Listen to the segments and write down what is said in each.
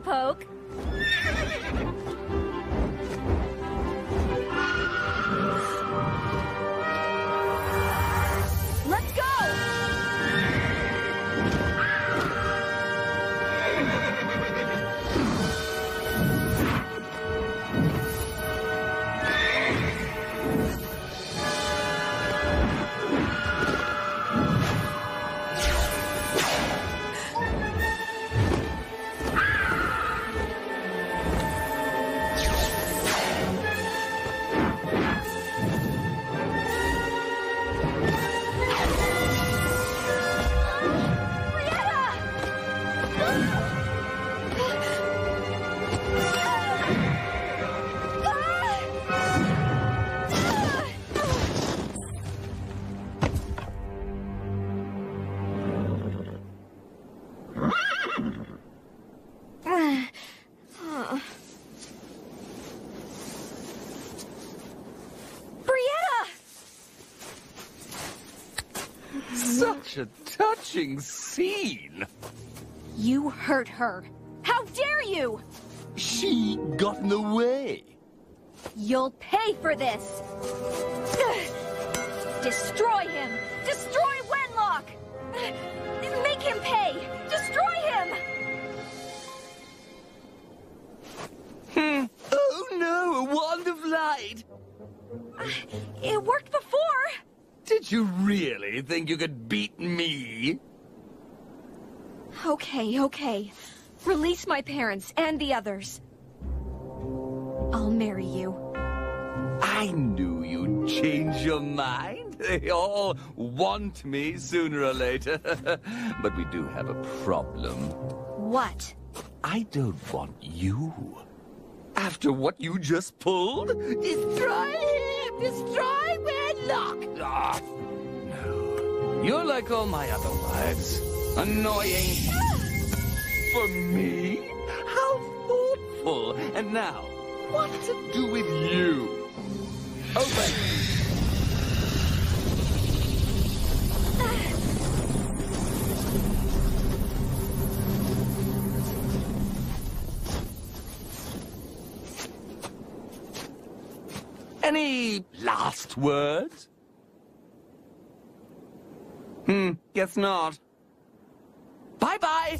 slowpoke. Such a touching scene. You hurt her. How dare you! She got in the way. You'll pay for this! Destroy him! Destroy Wenlock! Make him pay! Destroy him! Hmm. Oh no, a wand of light! It worked before! Did you really think you could beat me? Okay, okay. Release my parents and the others. I'll marry you. I knew you'd change your mind. They all want me sooner or later. but we do have a problem. What? I don't want you. After what you just pulled? Destroy him! Destroy Wenlock! Ah, no. You're like all my other wives. Annoying. For me? How thoughtful. And now, what to do with you? Open! Any last words? Hmm, guess not. Bye-bye!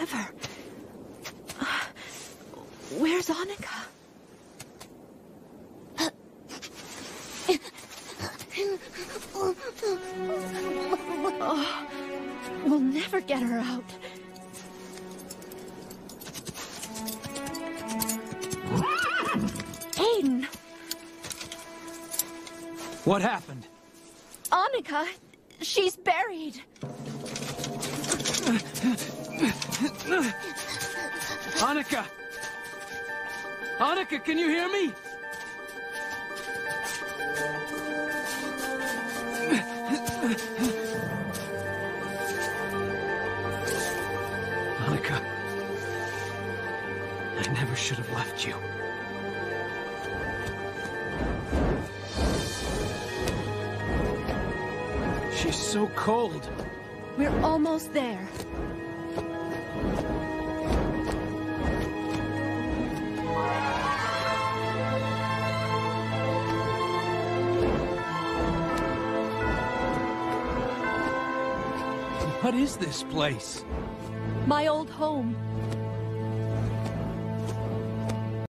Shiver. Where's Annika? Oh, we'll never get her out. Aidan, What happened? Annika, she's buried. Annika! Annika, can you hear me? Annika. I never should have left you. She's so cold. We're almost there. What is this place? My old home.